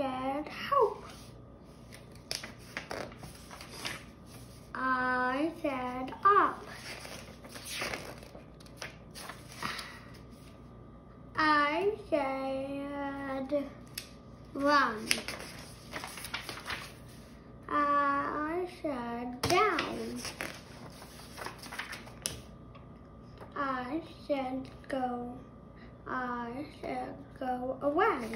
said help. I said up. I said run. I said down. I said go. I said go away.